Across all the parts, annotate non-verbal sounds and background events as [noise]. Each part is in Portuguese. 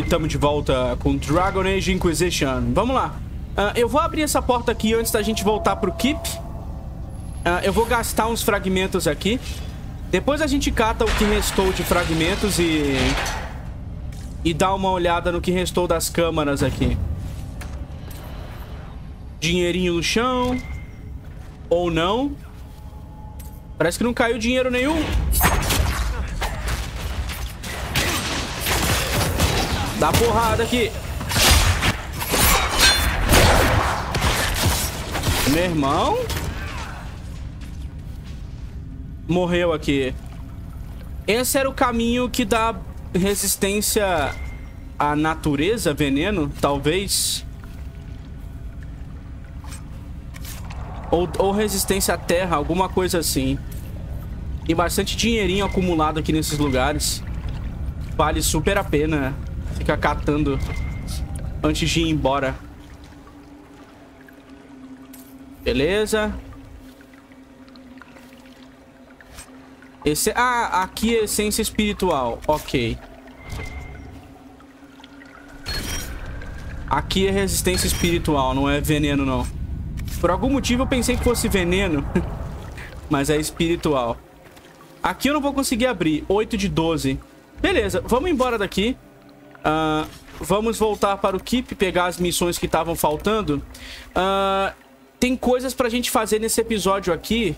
Estamos de volta com Dragon Age Inquisition. Vamos lá. Uh, eu vou abrir essa porta aqui antes da gente voltar pro Keep. Uh, eu vou gastar uns fragmentos aqui. Depois a gente cata o que restou de fragmentos e... E dá uma olhada no que restou das câmaras aqui. Dinheirinho no chão. Ou não. Parece que não caiu dinheiro nenhum. Dá porrada aqui. Meu irmão. Morreu aqui. Esse era o caminho que dá resistência à natureza, veneno, talvez. Ou, ou resistência à terra, alguma coisa assim. Tem bastante dinheirinho acumulado aqui nesses lugares. Vale super a pena ficar catando antes de ir embora. Beleza. Esse... Ah, aqui é essência espiritual. Ok. Aqui é resistência espiritual, não é veneno, não. Por algum motivo eu pensei que fosse veneno. [laughs] Mas é espiritual. Aqui eu não vou conseguir abrir. 8 de 12. Beleza, vamos embora daqui. Uh, vamos voltar para o Keep, pegar as missões que estavam faltando. Uh, tem coisas pra gente fazer nesse episódio aqui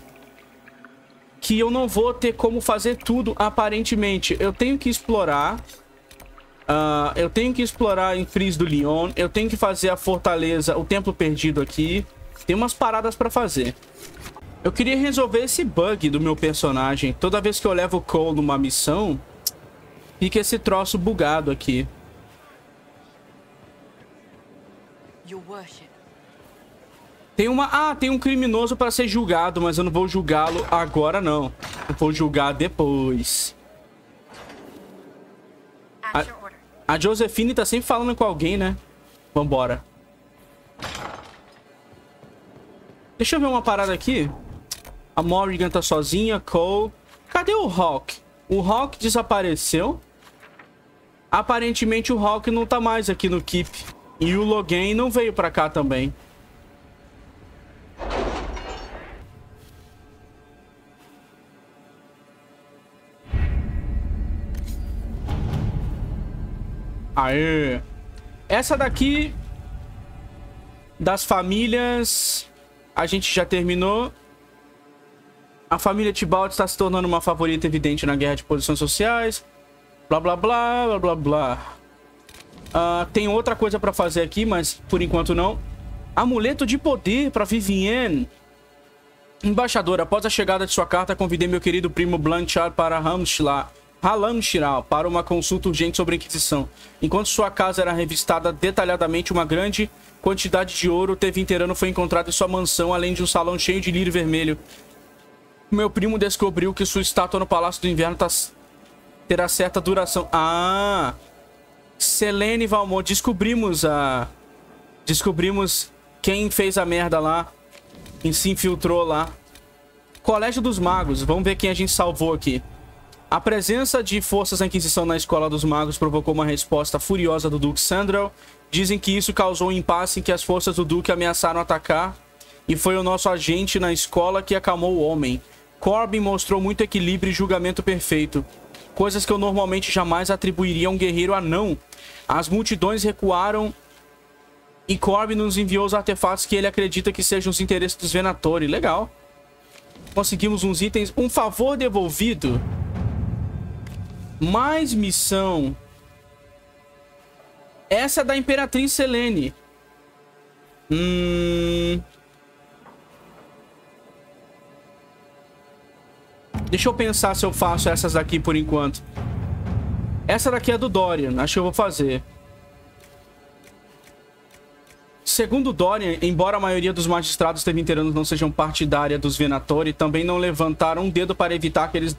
que eu não vou ter como fazer tudo, aparentemente. Eu tenho que explorar... Uh, eu tenho que explorar em Fris do Lyon. Eu tenho que fazer a fortaleza, o templo perdido aqui. Tem umas paradas pra fazer. Eu queria resolver esse bug do meu personagem. Toda vez que eu levo o Cole numa missão, fica esse troço bugado aqui. Tem uma... Ah, tem um criminoso para ser julgado, mas eu não vou julgá-lo agora, não. Eu vou julgar depois. A, a Josephine tá sempre falando com alguém, né? Vambora. Deixa eu ver uma parada aqui. A Morrigan tá sozinha, Cole. Cadê o Hawk? O Hawk desapareceu. Aparentemente o Hawk não tá mais aqui no Keep. E o Logan não veio pra cá também. Aê. Essa daqui das famílias a gente já terminou. A família Tibalt está se tornando uma favorita evidente na guerra de posições sociais. Blá, blá, blá, blá, blá, blá. Uh, tem outra coisa pra fazer aqui, mas por enquanto não. Amuleto de poder pra Vivienne. Embaixador, após a chegada de sua carta, convidei meu querido primo Blanchard para Ramschla, Halamshiral para uma consulta urgente sobre a Inquisição. Enquanto sua casa era revistada detalhadamente, uma grande quantidade de ouro tevinterano foi encontrada em sua mansão, além de um salão cheio de lírio vermelho. Meu primo descobriu que sua estátua no Palácio do Inverno tá... terá certa duração. Ah! Selene Valmont, descobrimos a... Descobrimos quem fez a merda lá. Quem se infiltrou lá. Colégio dos Magos. Vamos ver quem a gente salvou aqui. A presença de forças da Inquisição na Escola dos Magos provocou uma resposta furiosa do Duque Sandrel. Dizem que isso causou um impasse em que as forças do Duque ameaçaram atacar. E foi o nosso agente na escola que acalmou o homem. Corbin mostrou muito equilíbrio e julgamento perfeito. Coisas que eu normalmente jamais atribuiria a um guerreiro anão. As multidões recuaram e Corbin nos enviou os artefatos que ele acredita que sejam os interesses dos Venatori. Legal. Conseguimos uns itens. Um favor devolvido. Mais missão. Essa é da Imperatriz Selene. Hum... Deixa eu pensar se eu faço essas daqui por enquanto. Essa daqui é do Dorian. Acho que eu vou fazer. Segundo Dorian, embora a maioria dos magistrados tevinteranos não sejam partidária dos Venatori, também não levantaram um dedo para evitar que eles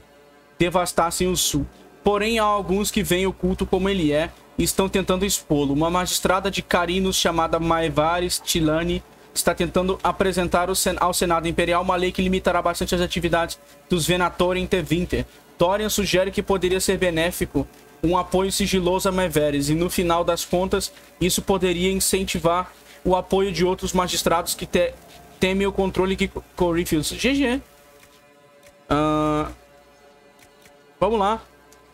devastassem o sul. Porém, há alguns que veem o culto como ele é e estão tentando expô-lo. Uma magistrada de Carinos chamada Maevares Tilani está tentando apresentar ao Senado Imperial uma lei que limitará bastante as atividades dos Venatori em Tevinter. Dorian sugere que poderia ser benéfico um apoio sigiloso a Meveres. E no final das contas, isso poderia incentivar o apoio de outros magistrados que te, temem o controle que Corypheus. GG. Uh, vamos lá.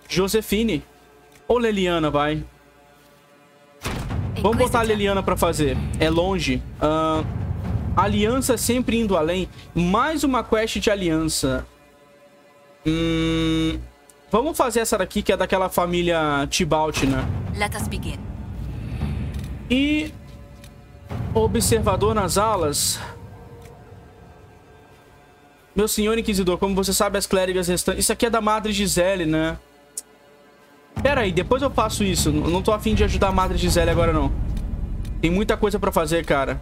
Josefine. Ou Leliana, vai. Vamos botar a Leliana pra fazer. É longe. Uh, aliança sempre indo além. Mais uma quest de aliança. Hum, vamos fazer essa daqui, que é daquela família Tibalt, né? Let us begin. E... Observador nas alas. Meu senhor Inquisidor, como você sabe, as clérigas restantes... Isso aqui é da Madre Gisele, né? Pera aí, depois eu faço isso. Eu não tô afim de ajudar a Madre Gisele agora, não. Tem muita coisa pra fazer, cara.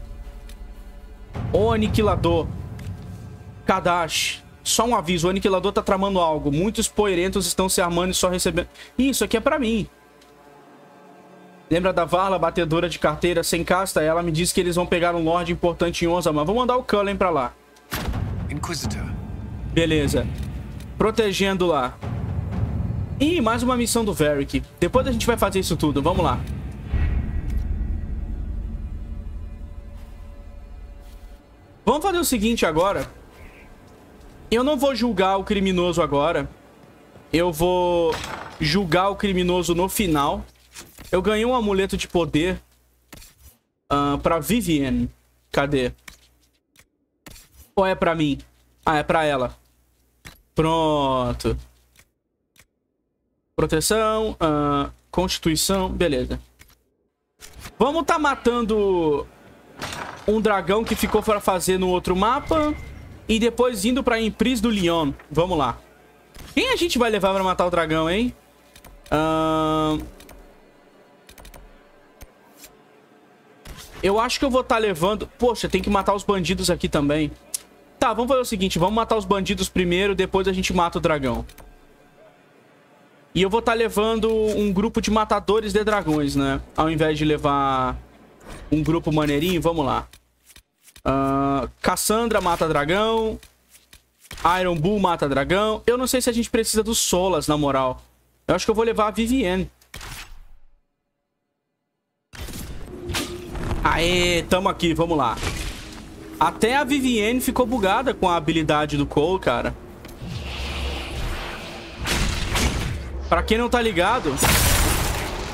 O Aniquilador. Kadash. Só um aviso, o Aniquilador tá tramando algo. Muitos poerentos estão se armando e só recebendo... Isso aqui é pra mim. Lembra da Varla, batedora de carteira sem casta? Ela me disse que eles vão pegar um Lorde importante em Onza, mas vou mandar o Cullen pra lá. Inquisitor. Beleza. Protegendo lá. Ih, mais uma missão do Varric. Depois a gente vai fazer isso tudo. Vamos lá. Vamos fazer o seguinte agora. Eu não vou julgar o criminoso agora. Eu vou julgar o criminoso no final. Eu ganhei um amuleto de poder uh, pra Vivienne. Cadê? Ou é pra mim? Ah, é pra ela. Pronto. Proteção, uh, constituição, beleza. Vamos tá matando um dragão que ficou para fazer no outro mapa. E depois indo pra Emprise do Lyon. Vamos lá. Quem a gente vai levar pra matar o dragão, hein? Uh... Eu acho que eu vou estar tá levando... Poxa, tem que matar os bandidos aqui também. Tá, vamos fazer o seguinte. Vamos matar os bandidos primeiro, depois a gente mata o dragão. E eu vou estar tá levando um grupo de matadores de dragões, né? Ao invés de levar um grupo maneirinho, vamos lá. Uh, Cassandra mata dragão. Iron Bull mata dragão. Eu não sei se a gente precisa dos Solas, na moral. Eu acho que eu vou levar a Vivienne. Aê, tamo aqui, vamos lá. Até a Vivienne ficou bugada com a habilidade do Cole, cara. Pra quem não tá ligado,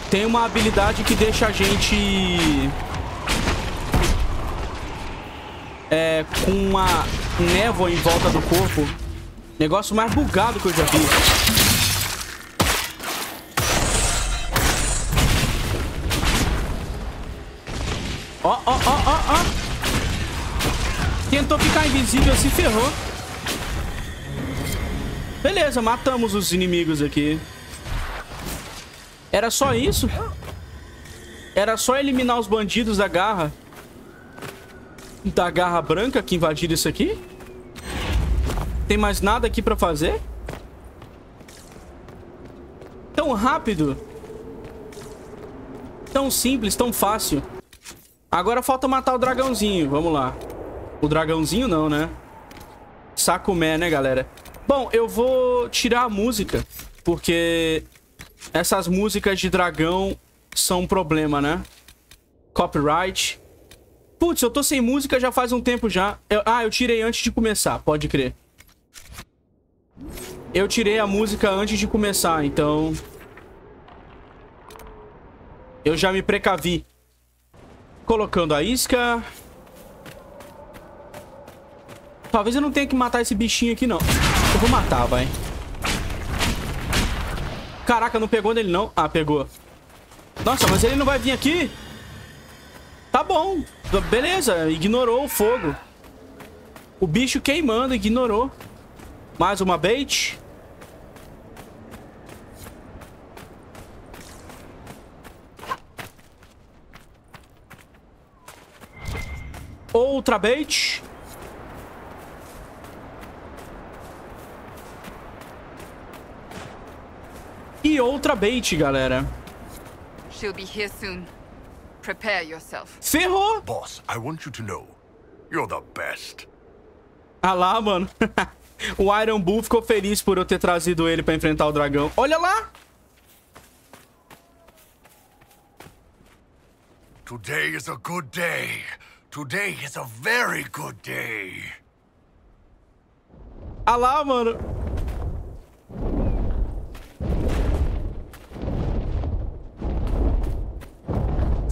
tem uma habilidade que deixa a gente... É, com uma névoa em volta do corpo. Negócio mais bugado que eu já vi. Ó, ó, ó, ó, ó. Tentou ficar invisível, se ferrou. Beleza, matamos os inimigos aqui. Era só isso? Era só eliminar os bandidos da garra. Da garra branca que invadiram isso aqui? Tem mais nada aqui pra fazer? Tão rápido. Tão simples, tão fácil. Agora falta matar o dragãozinho. Vamos lá. O dragãozinho não, né? Sacumé, né, galera? Bom, eu vou tirar a música. Porque essas músicas de dragão são um problema, né? Copyright. Putz, eu tô sem música já faz um tempo já. Eu, ah, eu tirei antes de começar, pode crer. Eu tirei a música antes de começar, então... Eu já me precavi. Colocando a isca. Talvez eu não tenha que matar esse bichinho aqui, não. Eu vou matar, vai. Caraca, não pegou nele não. Ah, pegou. Nossa, mas ele não vai vir aqui? Tá bom. Beleza, ignorou o fogo. O bicho queimando, ignorou. Mais uma bait. Outra bait. Outra bait, galera. She'll be here soon. Prepare yourself. Ferrou! Boss, I want you to know. You're the best. Ah lá, mano. [laughs] o Iron Bull ficou feliz por eu ter trazido ele pra enfrentar o dragão. Olha lá! Today is a good day. Today is a very good day. Ah lá, mano.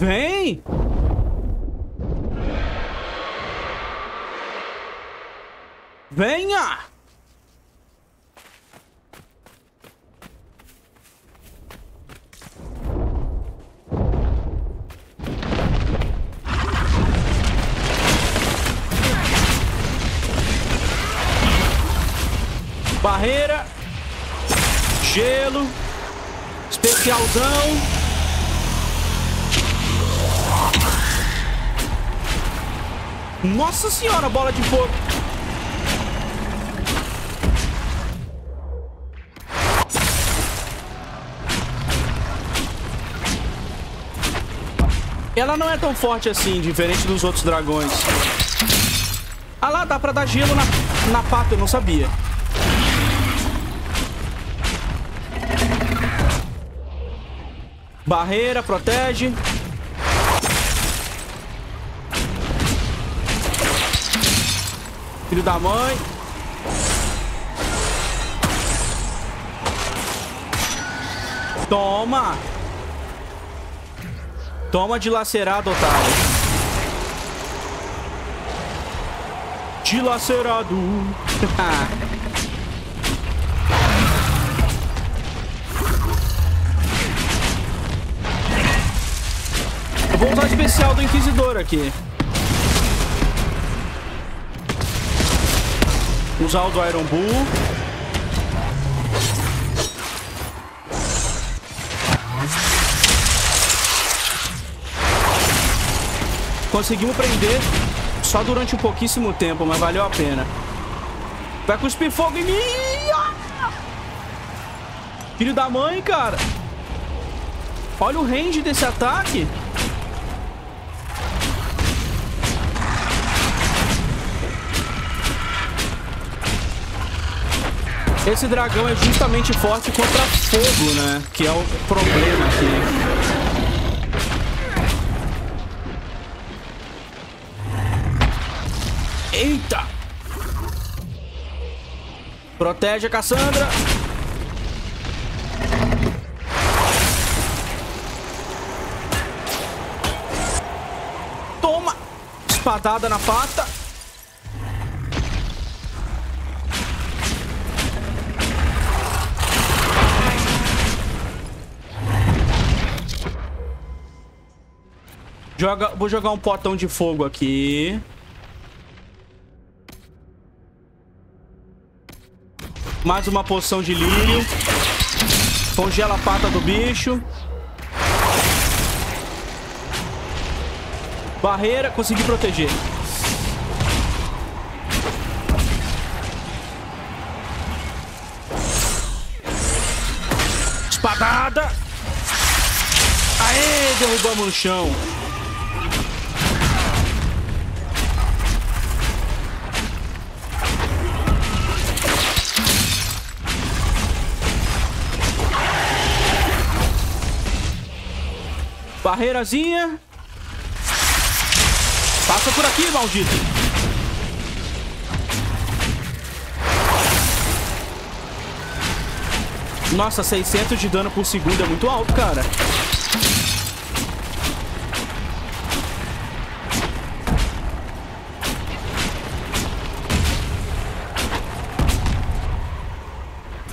Vem! Venha! Barreira. Gelo. Especialzão. Nossa senhora, bola de fogo. Ela não é tão forte assim, diferente dos outros dragões. Ah lá, dá pra dar gelo na, na pata, eu não sabia. Barreira, protege. Filho da mãe. Toma. Toma dilacerado, otário. Dilacerado. [laughs] Eu vou usar o especial do Inquisidor aqui. Usar o do Iron Bull. Conseguimos prender só durante um pouquíssimo tempo, mas valeu a pena. Vai cuspir fogo em mim! Filho da mãe, cara. Olha o range desse ataque. Esse dragão é justamente forte contra fogo, né? Que é o problema aqui. Eita! Protege a Cassandra. Toma! Espadada na pata. Joga, vou jogar um potão de fogo aqui. Mais uma poção de lírio. Congela a pata do bicho. Barreira, consegui proteger. Espadada. Aê, derrubamos no chão. Barreirazinha. Passa por aqui, maldito. Nossa, 600 de dano por segundo é muito alto, cara.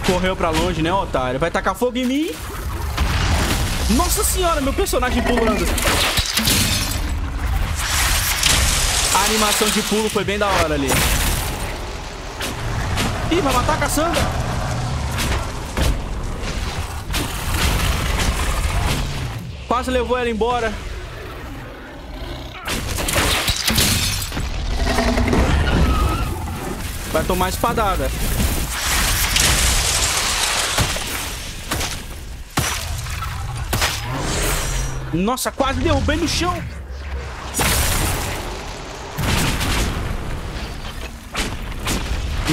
Correu pra longe, né, otário? Vai tacar fogo em mim? Nossa senhora, meu personagem pulando. A animação de pulo foi bem da hora ali. Ih, vai matar a Cassandra. Quase levou ela embora. Vai tomar espadada. Nossa, quase derrubei no chão.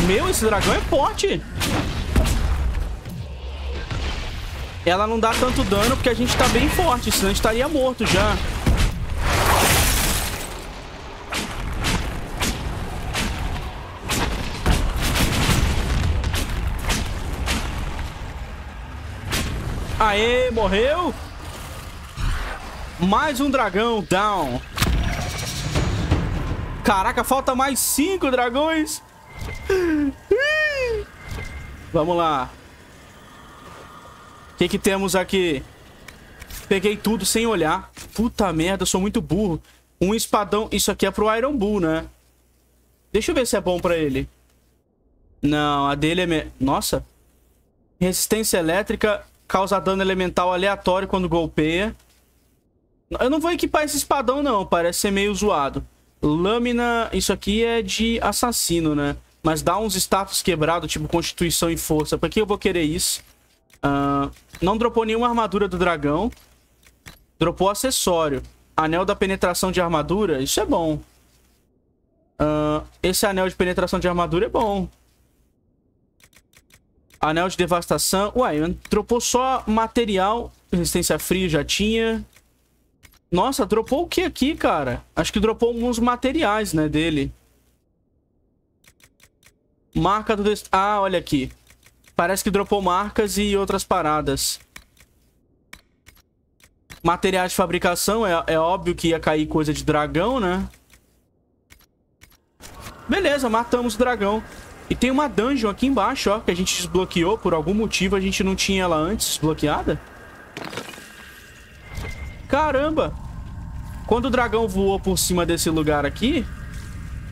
Meu, esse dragão é forte. Ela não dá tanto dano porque a gente tá bem forte, senão a gente estaria morto já. Aê, morreu? Mais um dragão down. Caraca, falta mais cinco dragões. Vamos lá. O que que temos aqui? Peguei tudo sem olhar. Puta merda, eu sou muito burro. Um espadão. Isso aqui é pro Iron Bull, né? Deixa eu ver se é bom pra ele. Não, a dele é... Me... Nossa. Resistência elétrica causa dano elemental aleatório quando golpeia. Eu não vou equipar esse espadão, não. Parece ser meio zoado. Lâmina... Isso aqui é de assassino, né? Mas dá uns status quebrados, tipo constituição e força. Pra que eu vou querer isso? Uh, não dropou nenhuma armadura do dragão. Dropou acessório. Anel da penetração de armadura. Isso é bom. Uh, esse anel de penetração de armadura é bom. Anel de devastação. Uai, dropou só material. Resistência frio já tinha. Nossa, dropou o que aqui, cara? Acho que dropou alguns materiais, né, dele. Marca do... Dest... Ah, olha aqui. Parece que dropou marcas e outras paradas. Materiais de fabricação, é, é óbvio que ia cair coisa de dragão, né? Beleza, matamos o dragão. E tem uma dungeon aqui embaixo, ó, que a gente desbloqueou. Por algum motivo a gente não tinha ela antes desbloqueada. Caramba! Quando o dragão voou por cima desse lugar aqui,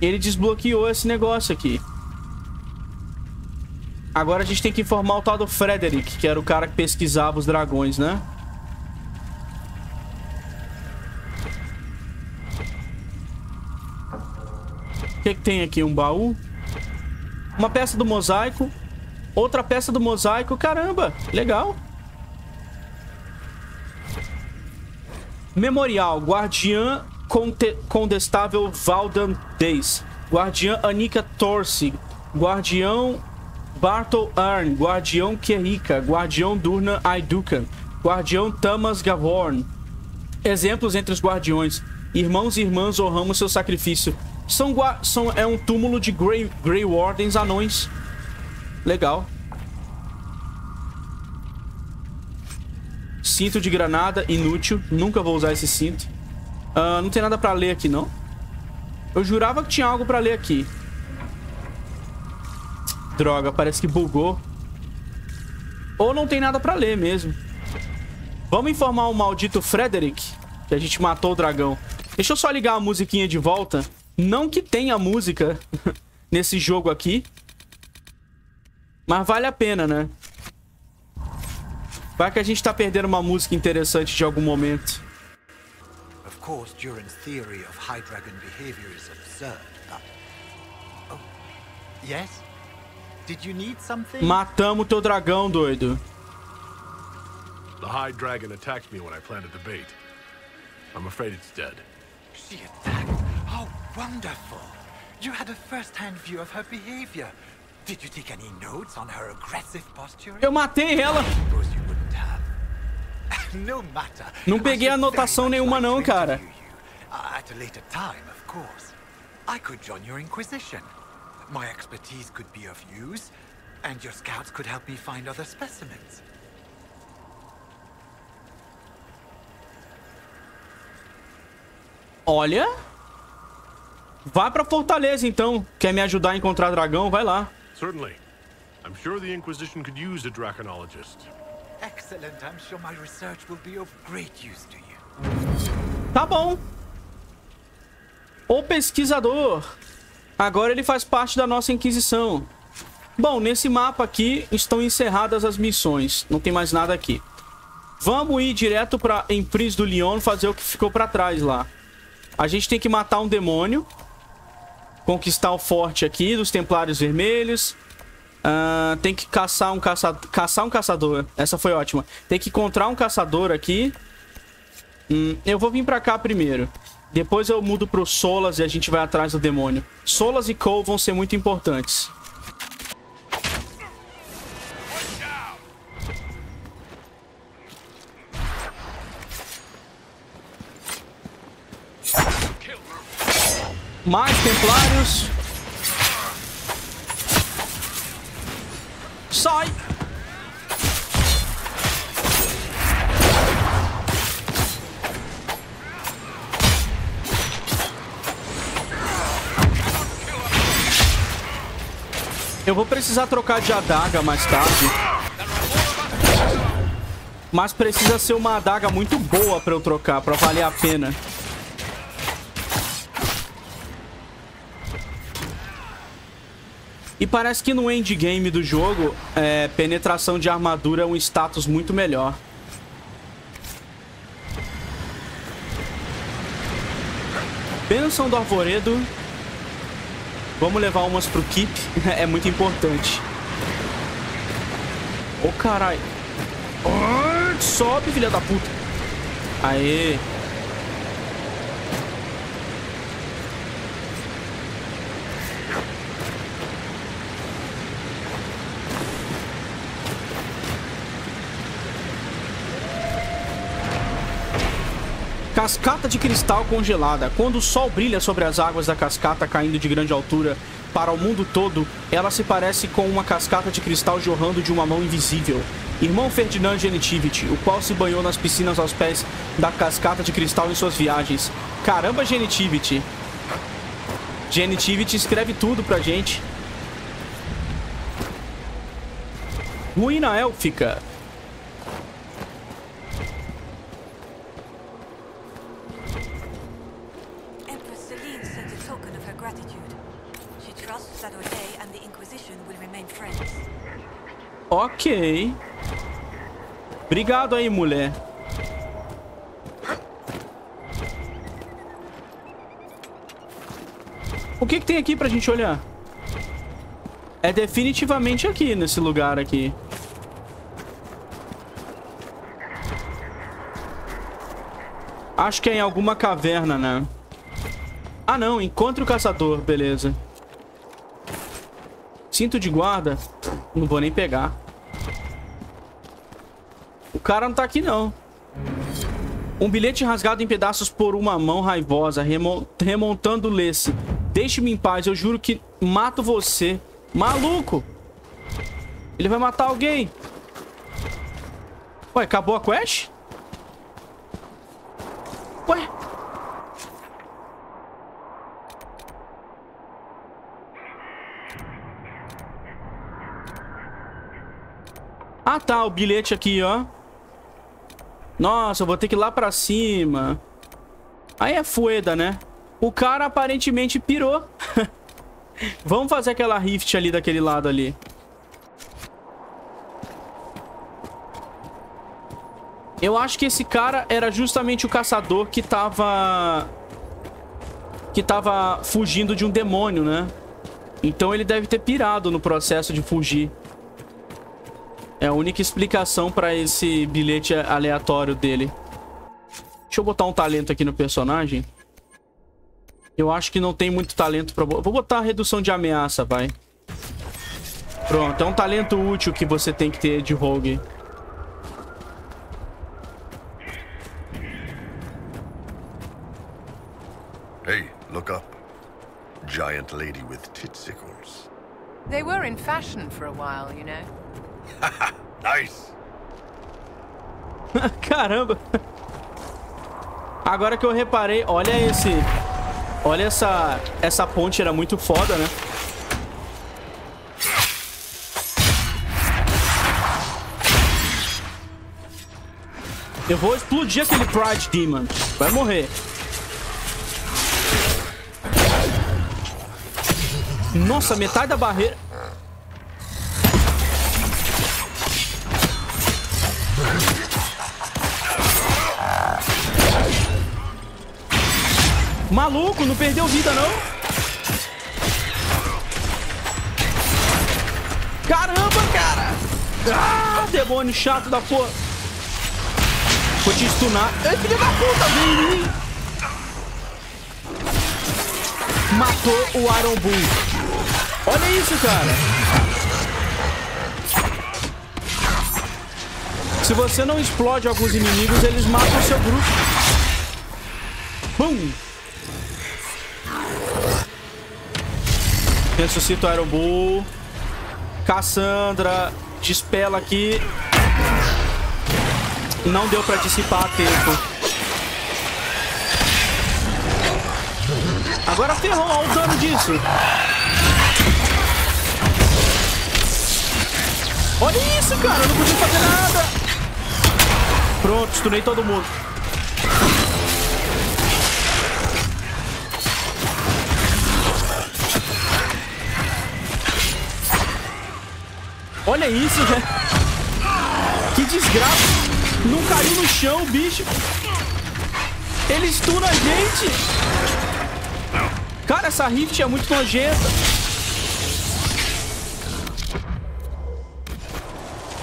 ele desbloqueou esse negócio aqui. Agora a gente tem que informar o tal do Frederick, que era o cara que pesquisava os dragões, né? que, que tem aqui? Um baú? Uma peça do mosaico. Outra peça do mosaico. Caramba, legal. Memorial. Guardiã Condestável Valdan Days. Guardiã Anika Torsi. Guardião Bartol Arn. Guardião Kerrika. Guardião Durna Aidukan. Guardião Tamas Gavorn. Exemplos entre os guardiões. Irmãos e irmãs honramos seu sacrifício. São, são é um túmulo de Grey, Grey Wardens anões. Legal. Cinto de granada, inútil. Nunca vou usar esse cinto. Uh, não tem nada pra ler aqui, não. Eu jurava que tinha algo pra ler aqui. Droga, parece que bugou. Ou não tem nada pra ler mesmo. Vamos informar o maldito Frederick que a gente matou o dragão. Deixa eu só ligar a musiquinha de volta. Não que tenha música [laughs] nesse jogo aqui. Mas vale a pena, né? Vai que a gente tá perdendo uma música interessante de algum momento. Of course, Duran's theory of high dragon behavior is absurd, but... Oh, yes? Did you need something? Matamos teu dragão, doido. The high dragon attacked me when I planned a debate. I'm afraid it's dead. She attacked? Oh, wonderful. You had a first-hand view of her behavior. Did you take any notes on her aggressive posture? Eu matei ela. [laughs] no matter. Não peguei anotação nenhuma não, cara. At a later time, of course. I could join your inquisition. My expertise could be of use, and your scouts could help me find other specimens. Olha. Vá pra Fortaleza, então. Quer me ajudar a encontrar dragão? Vai lá. Certainly. I'm sure the Inquisition could use a draconologist. Excellent. I'm sure my research will be of great use to you. Tá bom. O pesquisador. Agora ele faz parte da nossa Inquisição. Bom, nesse mapa aqui estão encerradas as missões. Não tem mais nada aqui. Vamos ir direto pra Emprise do Lyon fazer o que ficou pra trás lá. A gente tem que matar um demônio. Conquistar o forte aqui dos Templários Vermelhos. Uh, tem que caçar um caçador. Caçar um caçador. Essa foi ótima. Tem que encontrar um caçador aqui. Hum, eu vou vir pra cá primeiro. Depois eu mudo pro Solas e a gente vai atrás do demônio. Solas e Cole vão ser muito importantes. Mais templários. Sai! Eu vou precisar trocar de adaga mais tarde. Mas precisa ser uma adaga muito boa pra eu trocar, pra valer a pena. E parece que no endgame do jogo, é, penetração de armadura é um status muito melhor. Bênção do Arvoredo. Vamos levar umas pro Keep. [laughs] é muito importante. Ô, oh, caralho. Oh, sobe, filha da puta. Aê. Cascata de cristal congelada. Quando o sol brilha sobre as águas da cascata caindo de grande altura para o mundo todo, ela se parece com uma cascata de cristal jorrando de uma mão invisível. Irmão Ferdinand Genitivity, o qual se banhou nas piscinas aos pés da cascata de cristal em suas viagens. Caramba, Genitivity. Genitivity escreve tudo pra gente. Ruína élfica. Ok. Obrigado aí, mulher. O que, que tem aqui pra gente olhar? É definitivamente aqui, nesse lugar aqui. Acho que é em alguma caverna, né? Ah, não. Encontre o caçador. Beleza. Cinto de guarda. Não vou nem pegar. O cara não tá aqui, não. Um bilhete rasgado em pedaços por uma mão raivosa, remontando lê-se. Deixe-me em paz, eu juro que mato você. Maluco! Ele vai matar alguém. Ué, acabou a quest? Ué? Ah, tá. O bilhete aqui, ó. Nossa, eu vou ter que ir lá pra cima. Aí é fueda, né? O cara aparentemente pirou. [laughs] Vamos fazer aquela rift ali daquele lado ali. Eu acho que esse cara era justamente o caçador que tava... Que tava fugindo de um demônio, né? Então ele deve ter pirado no processo de fugir. É a única explicação pra esse bilhete aleatório dele. Deixa eu botar um talento aqui no personagem. Eu acho que não tem muito talento pra... Vou botar a redução de ameaça, vai. Pronto, é um talento útil que você tem que ter de rogue. Hey, look up. Giant lady with sickles. They were in fashion for a while, you know. [laughs] nice. [laughs] Caramba. Agora que eu reparei, olha esse... Olha essa... Essa ponte era muito foda, né? Eu vou explodir aquele Pride Demon. Vai morrer. Nossa, metade da barreira... Maluco, não perdeu vida, não? Caramba, cara! Ah, demônio chato da porra! Vou te stunar. Ei, filho da puta, vem em mim! Matou o Iron Bull. Olha isso, cara! Se você não explode alguns inimigos, eles matam o seu grupo. Bum! Ressuscita o Iron Bull. Cassandra. Dispela aqui. Não deu pra dissipar a tempo. Agora ferrou. Olha o dano disso. Olha isso, cara. Eu não consigo fazer nada. Pronto, estunei todo mundo. Olha isso, velho. Que desgraça. Não caiu no chão, bicho. Ele estuna a gente. Cara, essa Rift é muito nojenta.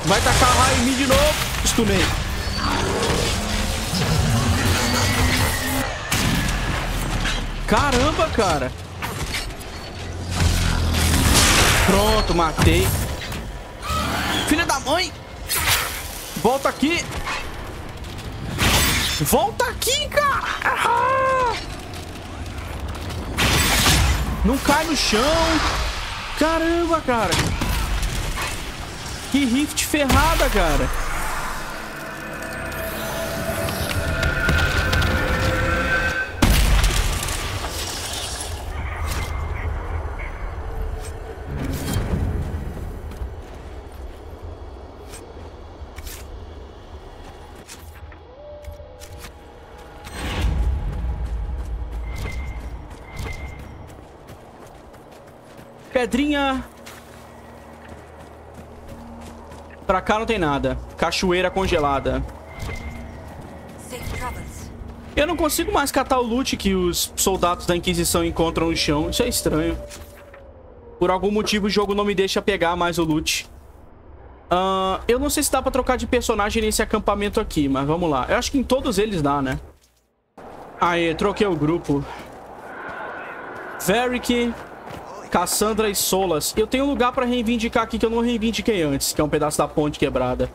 Vai tacar raio em mim de novo. Estunei. Caramba, cara. Pronto, matei. Mãe. Volta aqui. Volta aqui, cara. Não cai no chão. Caramba, cara. Que rift ferrada, cara. Pedrinha. Pra cá não tem nada. Cachoeira congelada. Eu não consigo mais catar o loot que os soldados da Inquisição encontram no chão. Isso é estranho. Por algum motivo o jogo não me deixa pegar mais o loot. Uh, eu não sei se dá pra trocar de personagem nesse acampamento aqui, mas vamos lá. Eu acho que em todos eles dá, né? Aê, troquei o grupo. Varric, Cassandra e Solas. Eu tenho um lugar pra reivindicar aqui que eu não reivindiquei antes, que é um pedaço da ponte quebrada.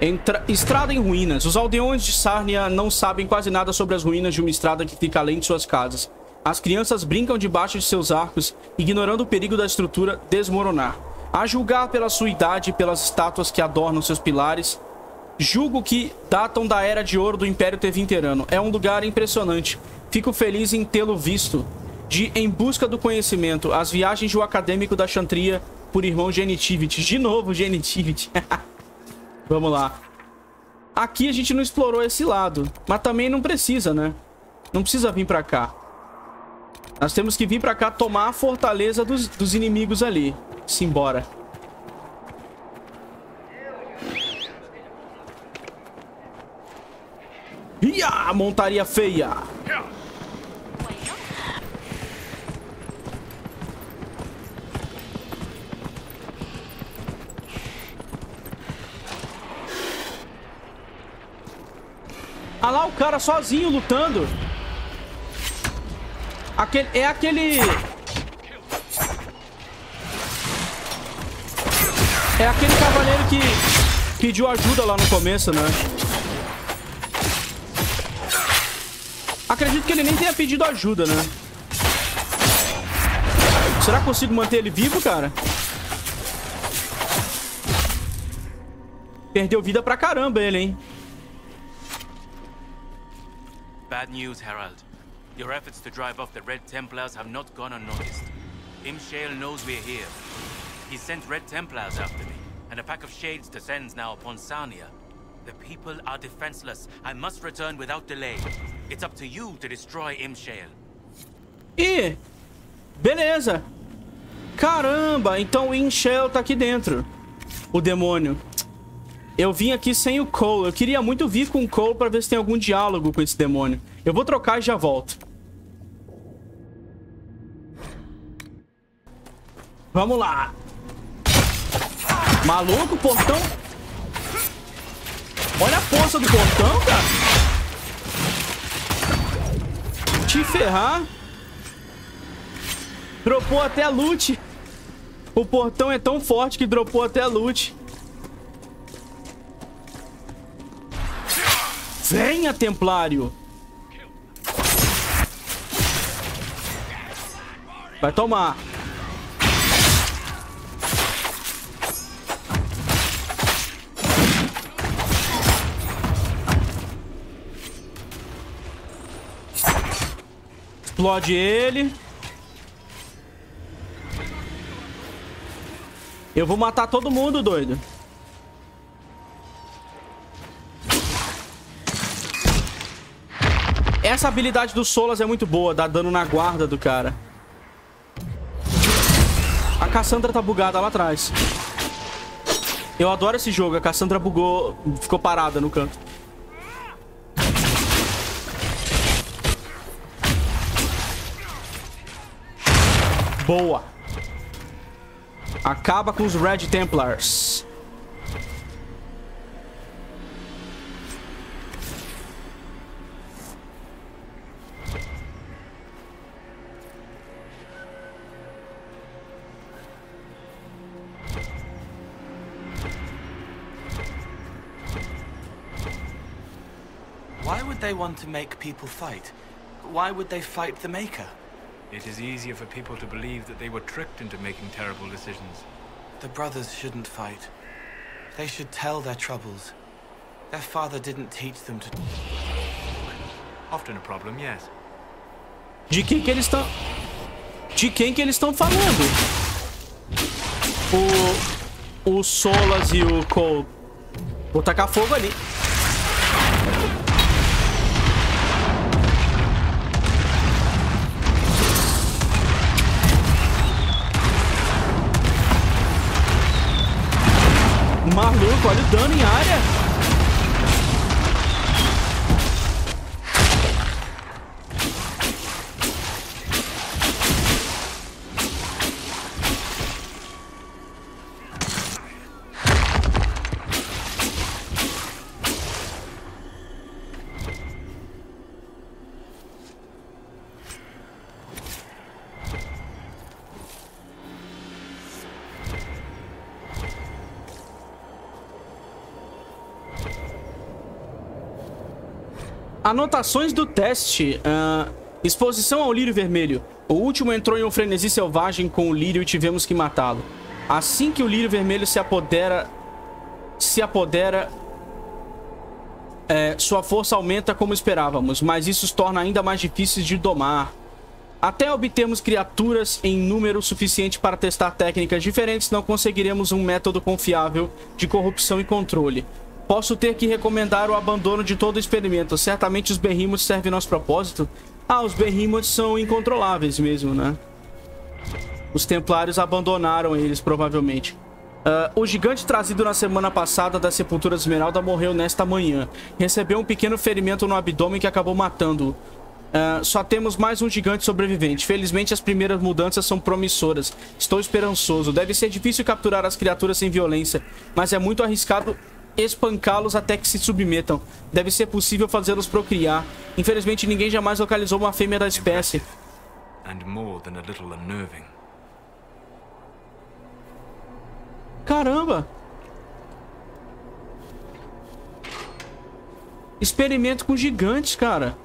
Entra... Estrada em ruínas. Os aldeões de Sarnia não sabem quase nada sobre as ruínas de uma estrada que fica além de suas casas. As crianças brincam debaixo de seus arcos, ignorando o perigo da estrutura desmoronar. A julgar pela sua idade e pelas estátuas que adornam seus pilares, julgo que datam da Era de Ouro do Império Tevinterano. É um lugar impressionante. Fico feliz em tê-lo visto de Em Busca do Conhecimento, As Viagens do Acadêmico da Chantria por irmão Genitivity. De novo, Genitivity. [laughs] Vamos lá. Aqui a gente não explorou esse lado, mas também não precisa, né? Não precisa vir pra cá. Nós temos que vir pra cá tomar a fortaleza dos, dos inimigos ali. Simbora. Ia, montaria feia. Cara sozinho lutando. Aquele, é aquele... É aquele cavaleiro que pediu ajuda lá no começo, né? Acredito que ele nem tenha pedido ajuda, né? Será que consigo manter ele vivo, cara? Perdeu vida pra caramba ele, hein? Bad news, Herald. Your efforts to drive off the Red Templars have not gone unnoticed. Imshale knows we're here. He sent Red Templars after me, and a pack of shades descends now upon Sarnia. The people are defenseless. I must return without delay. It's up to you to destroy Imshale. E beleza. Caramba, então o Imshale tá aqui dentro. O demônio. Eu vim aqui sem o Cole. Eu queria muito vir com o Cole pra ver se tem algum diálogo com esse demônio. Eu vou trocar e já volto. Vamos lá. Maluco, portão. Olha a força do portão, cara. Te ferrar. Dropou até a loot. O portão é tão forte que dropou até a loot. Venha, Templário! Vai tomar. Explode ele. Eu vou matar todo mundo, doido. Essa habilidade do Solas é muito boa, dá dano na guarda do cara. A Cassandra tá bugada lá atrás. Eu adoro esse jogo. A Cassandra bugou, ficou parada no canto. Boa. Acaba com os Red Templars. Want to make people fight? Why would they fight the Maker? It is easier for people to believe that they were tricked into making terrible decisions. The brothers shouldn't fight. They should tell their troubles. Their father didn't teach them to... Often a problem, yes. De quem que eles estão... De quem que eles estão falando? O... O Solas e o Cole. Vou tacar fogo ali. Maluco, olha o dano em área. Anotações do teste. ah, exposição ao lírio vermelho. O último entrou em um frenesi selvagem com o lírio e tivemos que matá-lo. Assim que o lírio vermelho se apodera... Se apodera... é, sua força aumenta como esperávamos, mas isso os torna ainda mais difíceis de domar. Até obtermos criaturas em número suficiente para testar técnicas diferentes, não conseguiremos um método confiável de corrupção e controle. Posso ter que recomendar o abandono de todo o experimento. Certamente os Behemoths servem nosso propósito. Ah, os Behemoths são incontroláveis mesmo, né? Os Templários abandonaram eles, provavelmente. Ah, o gigante trazido na semana passada da Sepultura Esmeralda morreu nesta manhã. Recebeu um pequeno ferimento no abdômen que acabou matando-o. Ah, só temos mais um gigante sobrevivente. Felizmente, as primeiras mudanças são promissoras. Estou esperançoso. Deve ser difícil capturar as criaturas sem violência, mas é muito arriscado espancá-los até que se submetam. Deve ser possível fazê-los procriar. Infelizmente, ninguém jamais localizou uma fêmea da espécie. Caramba! Experimento com gigantes, cara.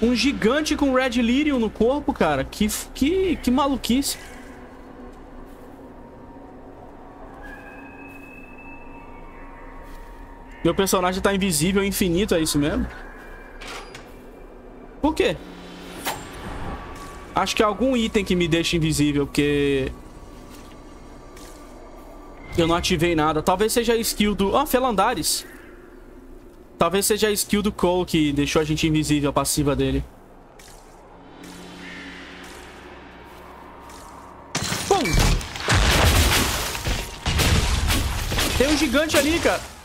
Um gigante com Red Lyrium no corpo, cara. Que, que, que maluquice. Meu personagem tá invisível, infinito, é isso mesmo? Por quê? Acho que é algum item que me deixa invisível, porque... Eu não ativei nada. Talvez seja a skill do... Ah, Felandares. Talvez seja a skill do Cole que deixou a gente invisível, a passiva dele. Pum! Tem um gigante ali, cara.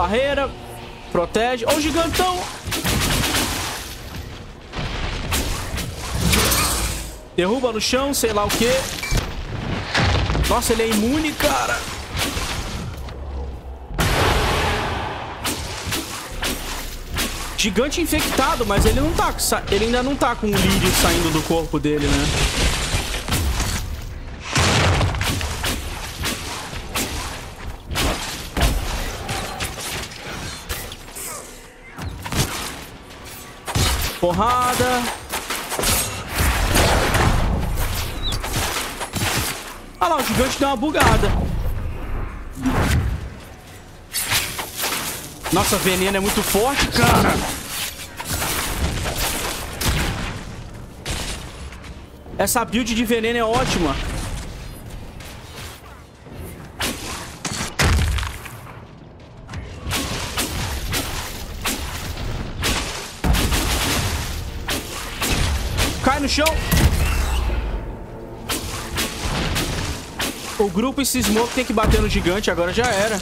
Barreira. Protege. Ó o gigantão. Derruba no chão, sei lá o que. Nossa, ele é imune, cara. Gigante infectado, mas ele não tá. Ele ainda não tá com o lírio saindo do corpo dele, né? porrada. Ah lá, o gigante deu uma bugada. Nossa, veneno é muito forte, cara. Essa build de veneno é ótima. No chão. O grupo e esse smoke tem que bater no gigante, agora já era.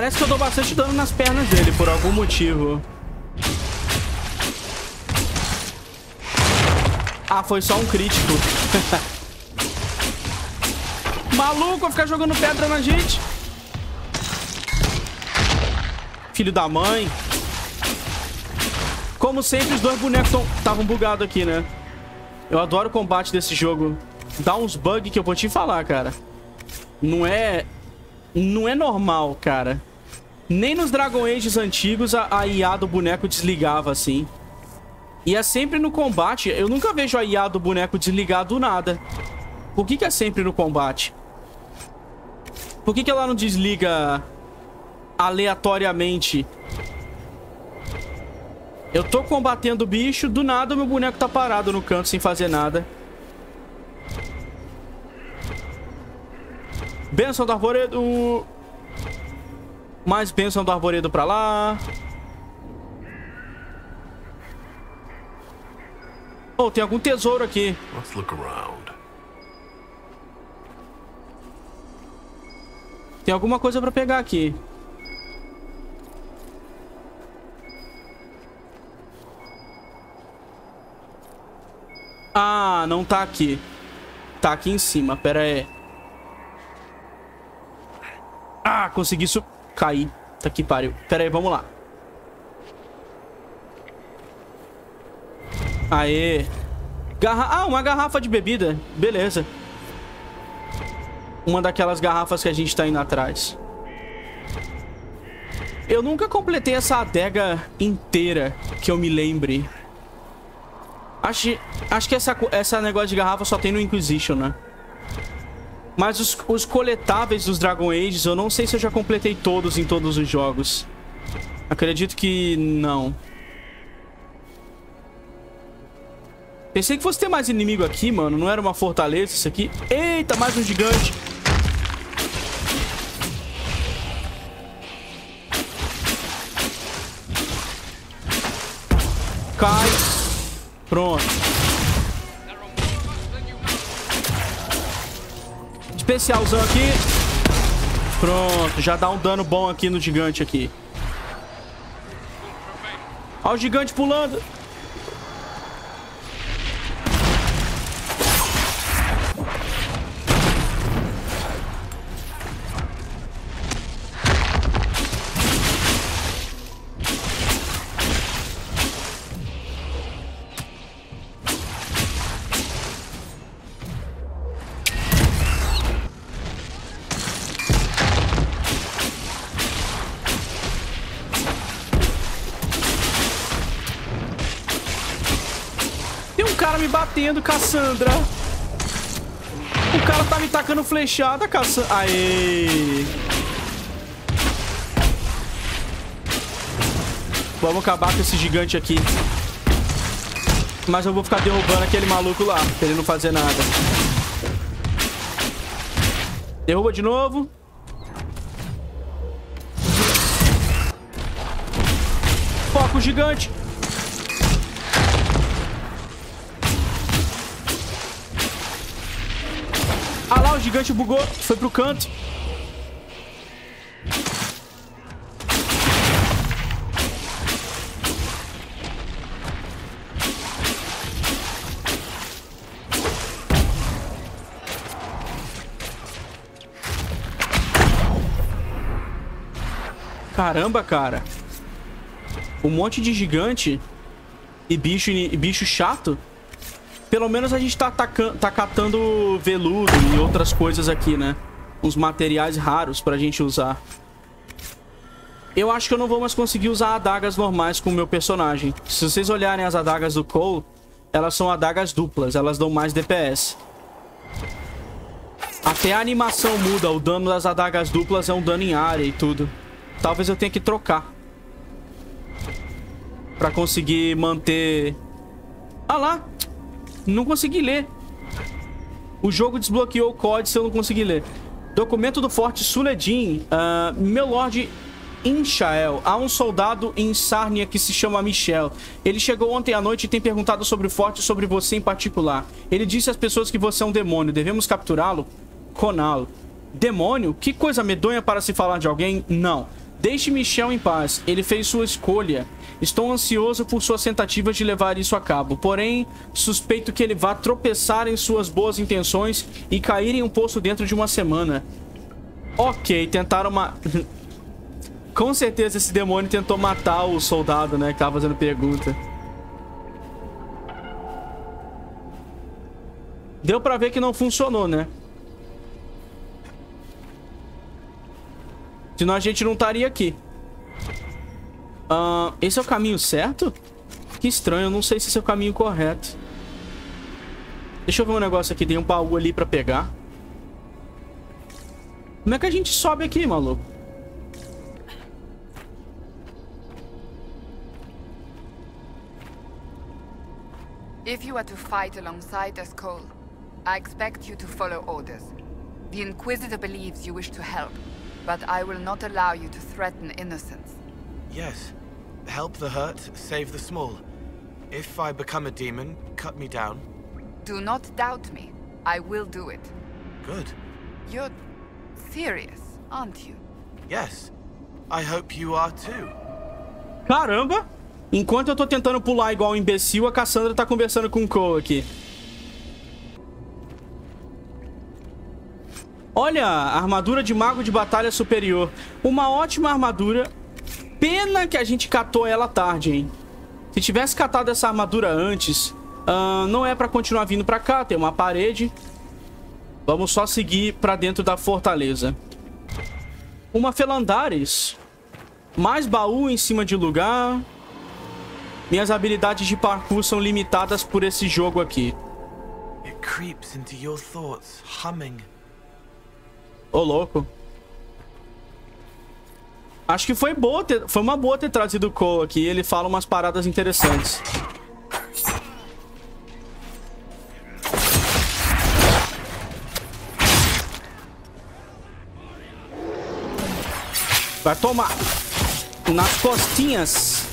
Parece que eu dou bastante dano nas pernas dele, por algum motivo. Ah, foi só um crítico. [laughs] Maluco, vai ficar jogando pedra na gente. Filho da mãe. Como sempre, os dois bonecos estavam bugados aqui, né? Eu adoro o combate desse jogo. Dá uns bugs que eu vou te falar, cara. Não é... Não é normal, cara. Nem nos Dragon Ages antigos a, a IA do boneco desligava assim. E é sempre no combate. Eu nunca vejo a IA do boneco desligar do nada. Por que, que é sempre no combate? Por que, que ela não desliga aleatoriamente? Eu tô combatendo o bicho, do nada meu boneco tá parado no canto sem fazer nada. Benção do arvoredo. Mais bênção do arvoredo pra lá. Oh, tem algum tesouro aqui. Let's look around. Tem alguma coisa pra pegar aqui. Ah, não tá aqui. Tá aqui em cima, pera aí. Ah, consegui su cair. Tá aqui, pariu. Pera aí, vamos lá. Aê. Garra... Ah, uma garrafa de bebida. Beleza. Uma daquelas garrafas que a gente tá indo atrás. Eu nunca completei essa adega inteira que eu me lembre. Acho, acho que essa, essa negócio de garrafa só tem no Inquisition, né? Mas os, os coletáveis dos Dragon Ages, eu não sei se eu já completei todos em todos os jogos. Acredito que não. Pensei que fosse ter mais inimigo aqui, mano. Não era uma fortaleza isso aqui. Eita, mais um gigante. Especialzão aqui. Pronto, já dá um dano bom aqui no gigante aqui. Olha o gigante pulando. Batendo, Cassandra. O cara tá me tacando flechada, Cassandra. Aê. Vamos acabar com esse gigante aqui. Mas eu vou ficar derrubando aquele maluco lá, pra ele não fazer nada. Derruba de novo. Foco gigante. O gigante bugou. Foi pro canto. Caramba, cara. Um monte de gigante e bicho, e bicho chato. Pelo menos a gente tá, tá catando veludo e outras coisas aqui, né? Uns materiais raros pra gente usar. Eu acho que eu não vou mais conseguir usar adagas normais com o meu personagem. Se vocês olharem as adagas do Cole, elas são adagas duplas. Elas dão mais DPS. Até a animação muda. O dano das adagas duplas é um dano em área e tudo. Talvez eu tenha que trocar. Pra conseguir manter... Ah lá! Não consegui ler. O jogo desbloqueou o código se eu não consegui ler. Documento do Forte Suledin. Uh, meu Lorde Inchael. Há um soldado em Sarnia que se chama Michel. Ele chegou ontem à noite e tem perguntado sobre o forte e sobre você em particular. Ele disse às pessoas que você é um demônio. Devemos capturá-lo? Conal. Demônio? Que coisa medonha para se falar de alguém? Não. Deixe Michel em paz. Ele fez sua escolha. Estou ansioso por suas tentativas de levar isso a cabo. Porém, suspeito que ele vá tropeçar em suas boas intenções e cair em um poço dentro de uma semana. Ok, tentaram uma... [laughs] Com certeza esse demônio tentou matar o soldado, né? Que tava fazendo pergunta. Deu pra ver que não funcionou, né? Senão a gente não estaria aqui. Uh, esse é o caminho certo? Que estranho, eu não sei se esse é o caminho correto. Deixa eu ver um negócio aqui. Tem um baú ali pra pegar. Como é que a gente sobe aqui, maluco? If you are to fight alongside us, Cole, I expect you to follow orders. The Inquisitor believes you wish to help, but I will not allow you to threaten innocence. Yes. Help the hurt, save the small. If I become a demon, cut me down. Do not doubt me. I will do it. Good. You're serious, aren't you? Yes. I hope you are too. Caramba! Enquanto eu tô tentando pular igual um imbecil, a Cassandra tá conversando com o Cole aqui. Olha, armadura de mago de batalha superior. Uma ótima armadura. Pena que a gente catou ela tarde, hein? Se tivesse catado essa armadura antes, uh, não é pra continuar vindo pra cá. Tem uma parede. Vamos só seguir pra dentro da fortaleza. Uma Felandares. Mais baú em cima de lugar. Minhas habilidades de parkour são limitadas por esse jogo aqui. It creeps into your thoughts, humming. Ô, louco. Acho que foi boa ter, foi uma boa ter trazido o Cole aqui. Ele fala umas paradas interessantes. Vai tomar. Nas costinhas.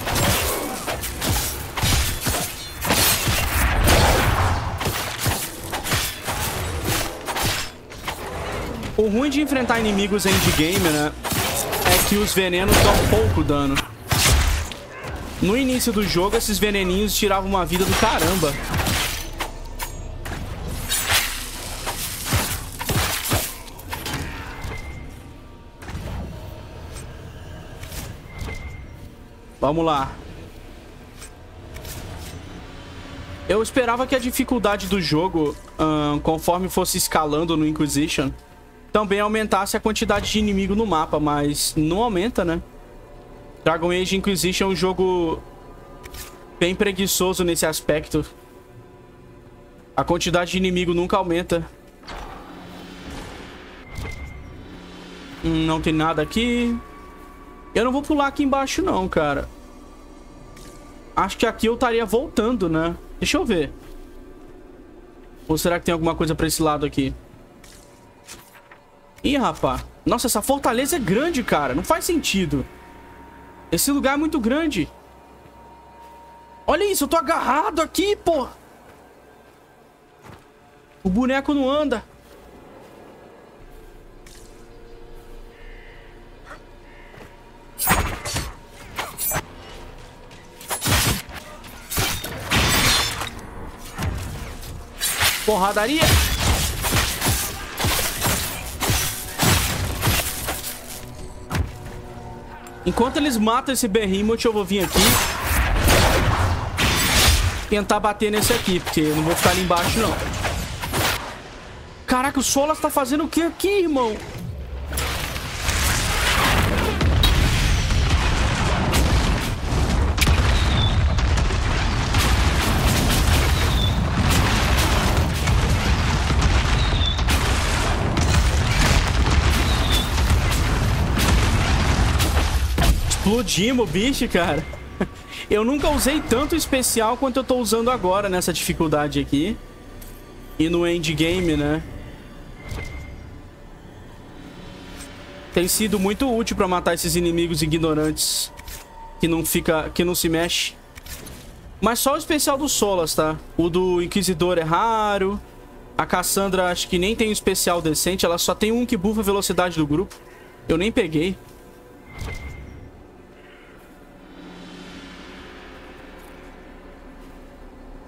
O ruim de enfrentar inimigos endgame, né? É que os venenos dão pouco dano. No início do jogo, esses veneninhos tiravam uma vida do caramba. Vamos lá. Eu esperava que a dificuldade do jogo, uh, conforme fosse escalando no Inquisition, também aumentasse a quantidade de inimigo no mapa, mas não aumenta, né? Dragon Age Inquisition é um jogo bem preguiçoso nesse aspecto. A quantidade de inimigo nunca aumenta. Hum, não tem nada aqui. Eu não vou pular aqui embaixo não, cara. Acho que aqui eu estaria voltando, né? Deixa eu ver. Ou será que tem alguma coisa pra esse lado aqui? Ih, rapá. Nossa, essa fortaleza é grande, cara. Não faz sentido. Esse lugar é muito grande. Olha isso, eu tô agarrado aqui, pô. O boneco não anda. Porradaria. Enquanto eles matam esse Behemoth, eu vou vir aqui. tentar bater nesse aqui, porque eu não vou ficar ali embaixo, não. Caraca, o Solas tá fazendo o que aqui, irmão? Explodimos bicho, cara. [laughs] Eu nunca usei tanto especial quanto eu tô usando agora nessa dificuldade aqui. E no endgame, né? Tem sido muito útil pra matar esses inimigos ignorantes. Que não fica... Que não se mexe. Mas só o especial do Solas, tá? O do Inquisidor é raro. A Cassandra acho que nem tem um especial decente. Ela só tem um que buffa a velocidade do grupo. Eu nem peguei.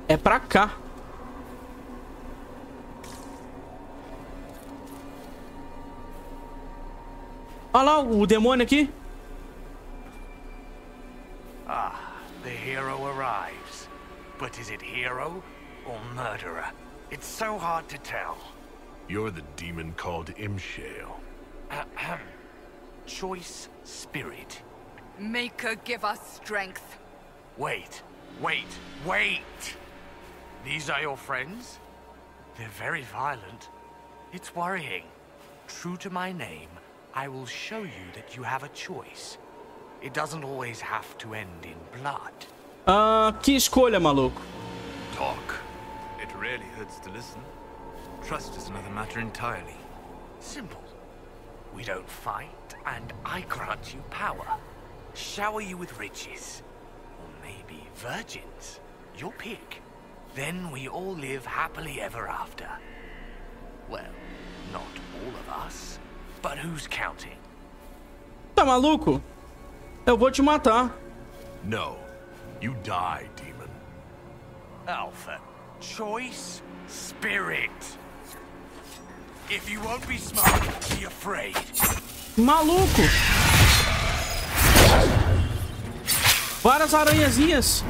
É pra cá. Olha lá o demônio aqui. Ah, the hero arrives. But is it hero or murderer? It's so hard to tell. You're the demon called Imshale. Ahem. Choice spirit. Maker give us strength. Wait, wait, wait! These are your friends? They're very violent. It's worrying. True to my name, I will show you that you have a choice. It doesn't always have to end in blood. Ah, que escolha, maluco. Talk. It really hurts to listen. Trust is another matter entirely. Simple. We don't fight, and I grant you power. Shower you with riches. Or maybe virgins. Your pick. Then we all live happily ever after. Well, not all of us. But who's counting? Tá maluco? Eu vou te matar. No. You die, demon. Alpha. Choice spirit. If you won't be smart, be afraid. Maluco. Várias aranhazinhas.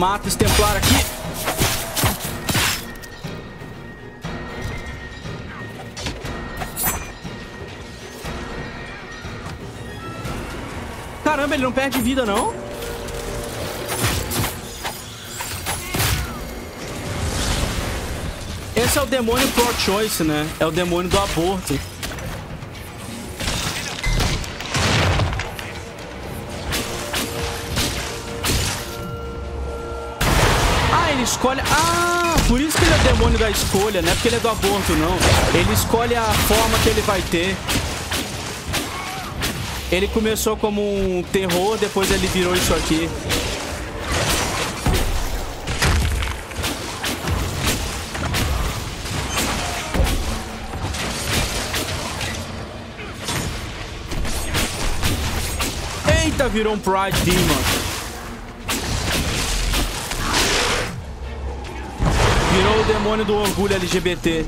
Mata esse templar aqui. Caramba, ele não perde vida, não? Esse é o demônio pro-choice, né? É o demônio do aborto. Escolhe... Ah, por isso que ele é demônio da escolha, não é porque ele é do aborto, não. Ele escolhe a forma que ele vai ter. Ele começou como um terror, depois ele virou isso aqui. Eita, virou um Pride Demon. Demônio do orgulho LGBT.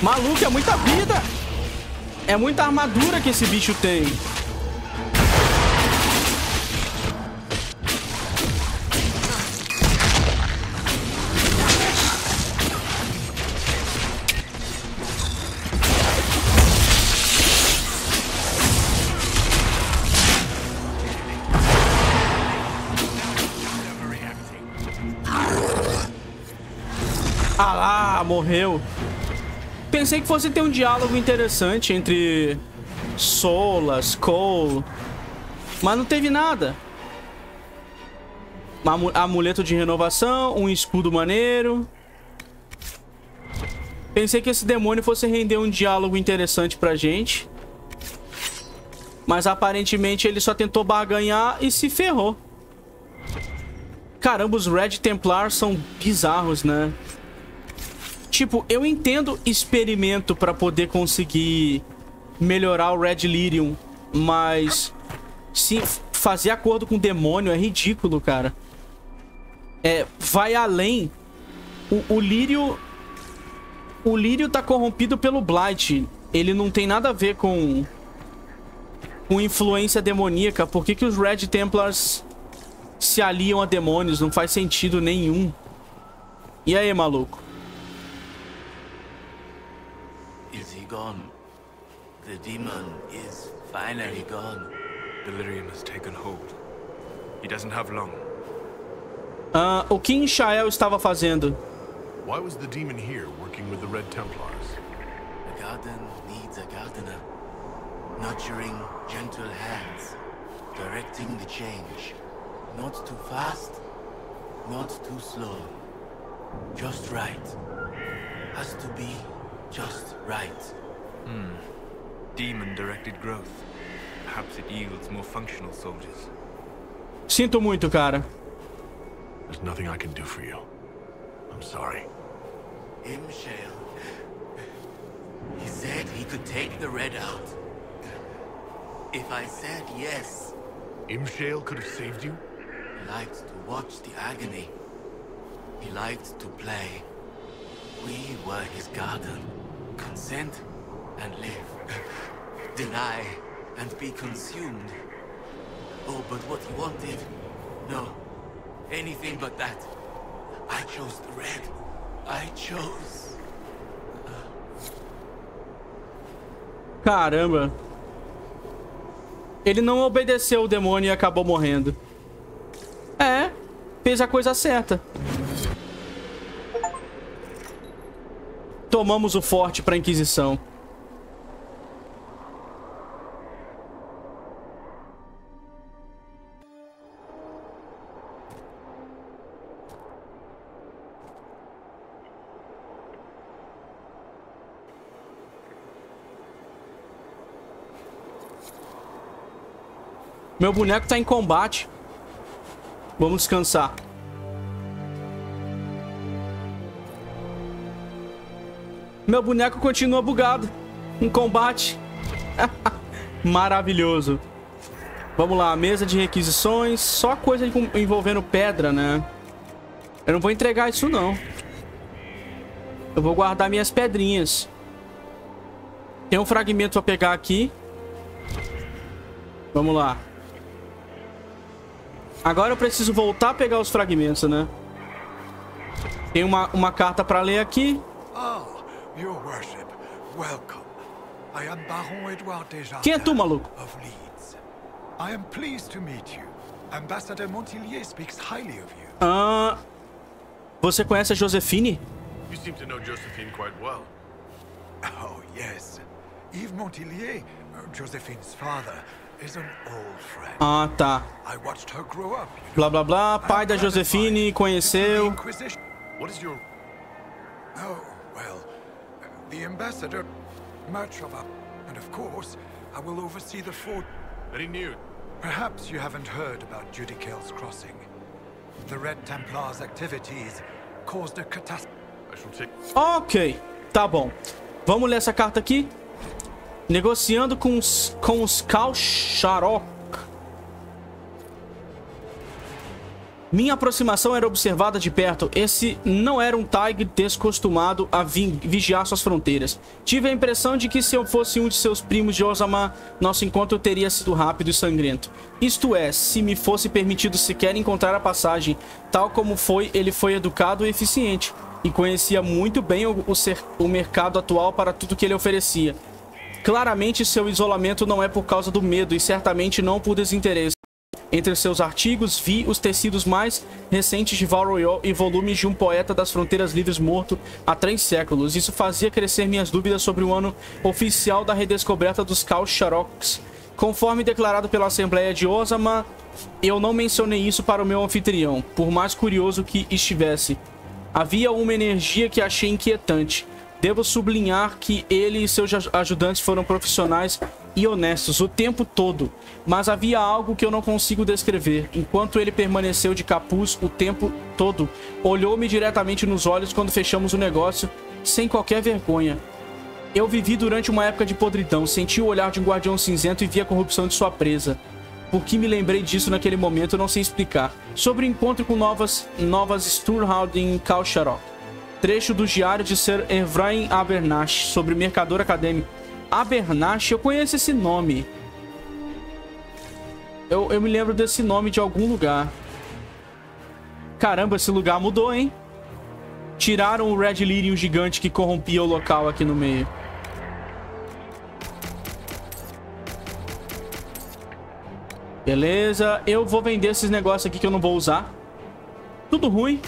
Maluco, é muita vida. É muita armadura que esse bicho tem. Morreu. Pensei que fosse ter um diálogo interessante entre Solas, Cole, mas não teve nada. Amu amuleto de renovação, um escudo maneiro. Pensei que esse demônio fosse render um diálogo interessante pra gente. Mas aparentemente ele só tentou barganhar e se ferrou. Caramba, os Red Templar são bizarros, né? Tipo, eu entendo experimento pra poder conseguir melhorar o Red Lyrium, mas se fazer acordo com o demônio é ridículo, cara. É, vai além. O, o Lírio... O Lírio tá corrompido pelo Blight. Ele não tem nada a ver com... Com influência demoníaca. Por que, que os Red Templars se aliam a demônios? Não faz sentido nenhum. E aí, maluco? Gone? The demon is finally gone. Delirium has taken hold. He doesn't have long. Ah, o que Inshael estava fazendo? Why was the demon here working with the Red Templars? A garden needs a gardener. Nurturing gentle hands. Directing the change. Not too fast, not too slow. Just right. Has to be just right. Hmm. Demon-directed growth. Perhaps it yields more functional soldiers. Sinto muito, cara. There's nothing I can do for you. I'm sorry. Imshale. He said he could take the red out. If I said yes, Imshale could have saved you? he liked to watch the agony. He liked to play. We were his garden. Consent and live. Deny and be consumed. Oh, but what he wanted? No. Anything but that. I chose the red. I chose. Caramba. Ele não obedeceu o demônio e acabou morrendo. É, fez a coisa certa. Tomamos o forte pra Inquisição. Meu boneco tá em combate. Vamos descansar. Meu boneco continua bugado. Em combate. [laughs] Maravilhoso. Vamos lá, mesa de requisições. Só coisa envolvendo pedra, né? Eu não vou entregar isso, não. Eu vou guardar minhas pedrinhas. Tem um fragmento pra pegar aqui. Vamos lá. Agora eu preciso voltar a pegar os fragmentos, né? Tem uma, uma carta pra ler aqui. Welcome. I am Baron Edouard Desjardins Quem é tu, maluco? of Leeds. I am pleased to meet you. Ambassador Montillier speaks highly of you. Ah, você conhece a Josefine? You seem to know Josephine quite well. Oh, yes. Yves Montillier, uh, Josephine's father, is an old friend. Ah, tá. I watched her grow up. you know. Blá, blá, blá. Pai da the conheceu. What is your... Oh, well, the ambassador, up, and of course, I will oversee the fort. News? Perhaps you haven't heard about Judicale's crossing. The Red Templars' activities caused a catastrophe. I shall take... Ok, tá bom. Vamos ler essa carta aqui. Negociando com os, com os Khal Minha aproximação era observada de perto. Esse não era um Tiger descostumado a vi- vigiar suas fronteiras. Tive a impressão de que se eu fosse um de seus primos de Osama, nosso encontro teria sido rápido e sangrento. Isto é, se me fosse permitido sequer encontrar a passagem, tal como foi, ele foi educado e eficiente, e conhecia muito bem o, o o mercado atual para tudo que ele oferecia. Claramente, seu isolamento não é por causa do medo e certamente não por desinteresse. Entre seus artigos, vi os tecidos mais recentes de Val Royal e volumes de um poeta das fronteiras livres morto há três séculos. Isso fazia crescer minhas dúvidas sobre o ano oficial da redescoberta dos Khal Sharoks. Conforme declarado pela Assembleia de Osama, eu não mencionei isso para o meu anfitrião, por mais curioso que estivesse. Havia uma energia que achei inquietante. Devo sublinhar que ele e seus aj- ajudantes foram profissionais e honestos o tempo todo, mas havia algo que eu não consigo descrever. Enquanto ele permaneceu de capuz o tempo todo, olhou-me diretamente nos olhos quando fechamos o negócio, sem qualquer vergonha. Eu vivi durante uma época de podridão, senti o olhar de um guardião cinzento e vi a corrupção de sua presa. Por que me lembrei disso naquele momento, não sei explicar. Sobre o encontro com novas, novas Sturhald em Kalsharok. Trecho do diário de Sir Evrain Abernash sobre mercador acadêmico. Abernash, eu conheço esse nome. Eu, eu me lembro desse nome de algum lugar. Caramba, esse lugar mudou, hein? Tiraram o Red Lyrium gigante que corrompia o local aqui no meio. Beleza, eu vou vender esses negócios aqui que eu não vou usar. Tudo ruim.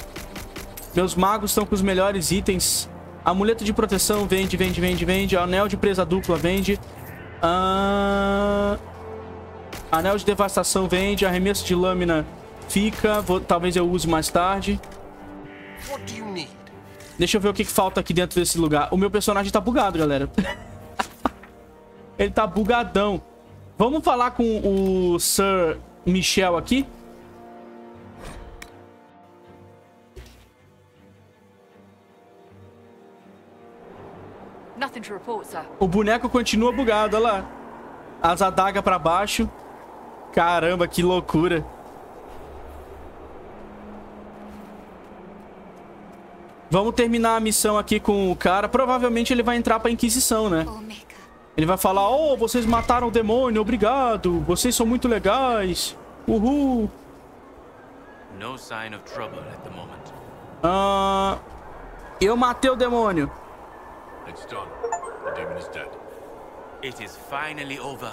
Meus magos estão com os melhores itens. Amuleto de proteção, vende, vende, vende, vende. Anel de presa dupla, vende. Ah... Anel de devastação, vende. Arremesso de lâmina, fica. Vou... Talvez eu use mais tarde. Deixa eu ver o que, que falta aqui dentro desse lugar. O meu personagem tá bugado, galera. [laughs] Ele tá bugadão. Vamos falar com o Sir Michel aqui. O boneco continua bugado, olha lá. As adagas pra baixo. Caramba, que loucura. Vamos terminar a missão aqui com o cara. Provavelmente ele vai entrar pra Inquisição, né? Ele vai falar, oh, vocês mataram o demônio, obrigado. Vocês são muito legais. Uhul. No sign of trouble at the moment. Ah, eu matei o demônio. It's done. The demon is dead. It is finally over.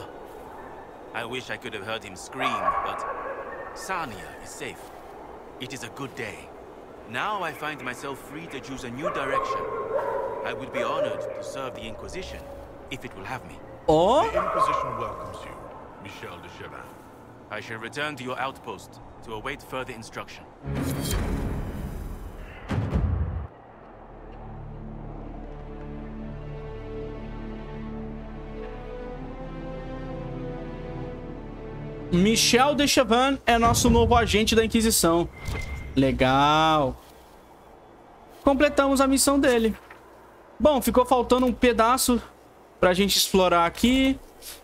I wish I could have heard him scream, but Sarnia is safe. It is a good day. Now I find myself free to choose a new direction. I would be honored to serve the Inquisition, if it will have me. Oh? The Inquisition welcomes you, Michel de Chevin. I shall return to your outpost to await further instruction. Michel de Chavan é nosso novo agente da Inquisição. Legal. Completamos a missão dele. Bom, ficou faltando um pedaço pra gente explorar aqui.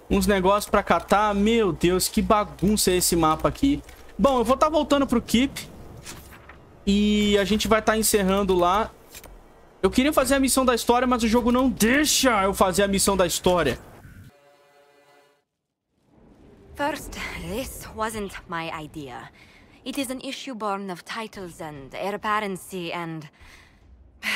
Uns negócios pra catar. Meu Deus, que bagunça é esse mapa aqui. Bom, eu vou estar tá voltando pro Keep. E a gente vai estar tá encerrando lá. Eu queria fazer a missão da história, mas o jogo não deixa eu fazer a missão da história. First, this wasn't my idea. It is an issue born of titles and heir apparency and... [sighs]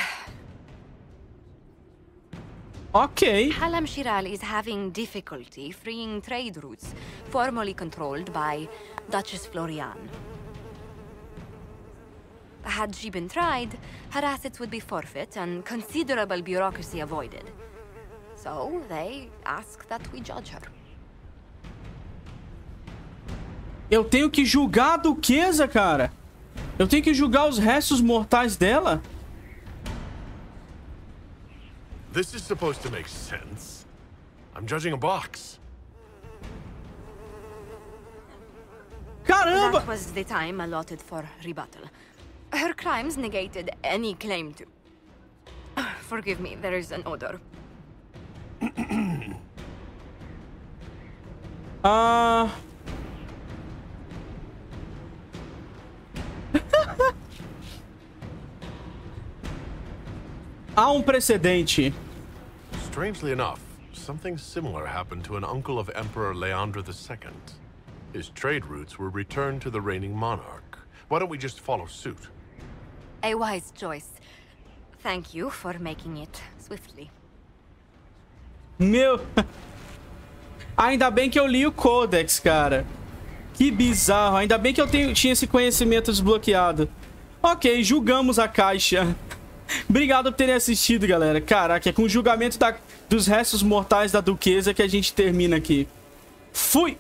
okay. Halam Shiral is having difficulty freeing trade routes formerly controlled by Duchess Florian. Had she been tried, her assets would be forfeit and considerable bureaucracy avoided. So they ask that we judge her. Eu tenho que julgar a duquesa, cara. Eu tenho que julgar os restos mortais dela. This is supposed to make sense. I'm judging a box. Caramba! That was the time allotted for rebuttal. Her crimes negated any claim to... [sighs] Forgive me, there is an odor. Ah... uh... Há um precedente. Strangely enough, something similar happened to an uncle of Emperor Leandro II. His trade routes were returned to the reigning monarch. Why don't we just follow suit? A wise choice. Thank you for making it swiftly. Meu... [laughs] Ainda bem que eu li o Codex, cara. Que bizarro. Ainda bem que eu tenho, tinha esse conhecimento desbloqueado. Ok, julgamos a caixa. [laughs] Obrigado por terem assistido, galera. Caraca, é com o julgamento da, dos restos mortais da duquesa que a gente termina aqui. Fui!